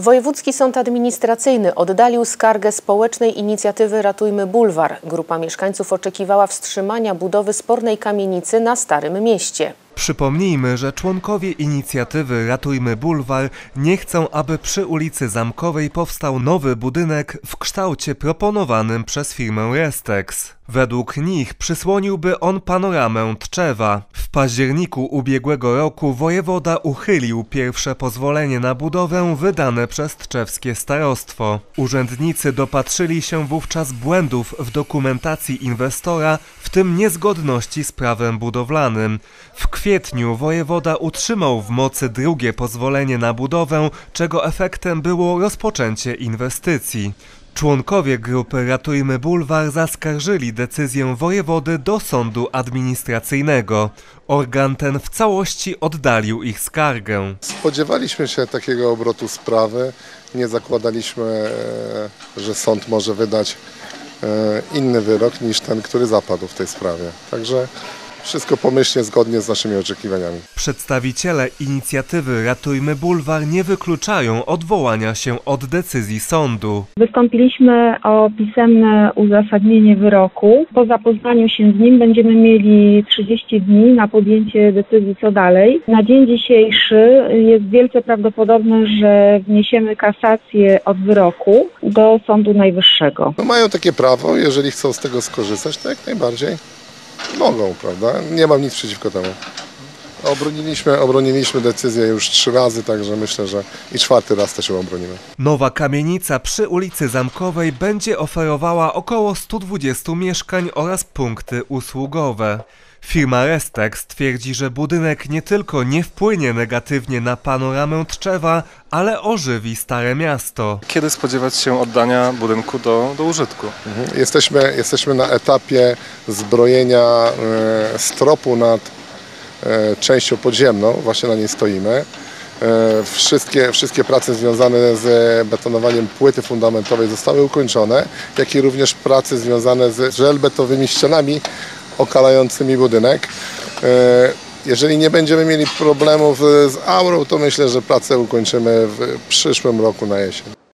Wojewódzki Sąd Administracyjny oddalił skargę społecznej inicjatywy Ratujmy Bulwar. Grupa mieszkańców oczekiwała wstrzymania budowy spornej kamienicy na Starym Mieście. Przypomnijmy, że członkowie inicjatywy Ratujmy Bulwar nie chcą, aby przy ulicy Zamkowej powstał nowy budynek w kształcie proponowanym przez firmę Restex. Według nich przysłoniłby on panoramę Tczewa. W październiku ubiegłego roku wojewoda uchylił pierwsze pozwolenie na budowę wydane przez tczewskie starostwo. Urzędnicy dopatrzyli się wówczas błędów w dokumentacji inwestora, w tym niezgodności z prawem budowlanym. W kwietniu wojewoda utrzymał w mocy drugie pozwolenie na budowę, czego efektem było rozpoczęcie inwestycji. Członkowie grupy Ratujmy Bulwar zaskarżyli decyzję wojewody do sądu administracyjnego. Organ ten w całości oddalił ich skargę. Spodziewaliśmy się takiego obrotu sprawy. Nie zakładaliśmy, e, że sąd może wydać e, inny wyrok niż ten, który zapadł w tej sprawie. Także wszystko pomyślnie, zgodnie z naszymi oczekiwaniami. Przedstawiciele inicjatywy Ratujmy Bulwar nie wykluczają odwołania się od decyzji sądu. Wystąpiliśmy o pisemne uzasadnienie wyroku. Po zapoznaniu się z nim będziemy mieli 30 dni na podjęcie decyzji co dalej. Na dzień dzisiejszy jest wielce prawdopodobne, że wniesiemy kasację od wyroku do Sądu Najwyższego. No mają takie prawo, jeżeli chcą z tego skorzystać, to jak najbardziej mogą, prawda? Nie mam nic przeciwko temu. Obroniliśmy, obroniliśmy decyzję już trzy razy, także myślę, że i czwarty raz też ją obronimy. Nowa kamienica przy ulicy Zamkowej będzie oferowała około 120 mieszkań oraz punkty usługowe. Firma Restex twierdzi, że budynek nie tylko nie wpłynie negatywnie na panoramę Tczewa, ale ożywi Stare Miasto. Kiedy spodziewać się oddania budynku do, do użytku? Jesteśmy, jesteśmy na etapie zbrojenia e, stropu nad częścią podziemną, właśnie na niej stoimy. E, Wszystkie, wszystkie prace związane z betonowaniem płyty fundamentowej zostały ukończone, jak i również prace związane z żelbetowymi ścianami okalającymi budynek. E, Jeżeli nie będziemy mieli problemów z aurą, to myślę, że pracę ukończymy w przyszłym roku na jesień.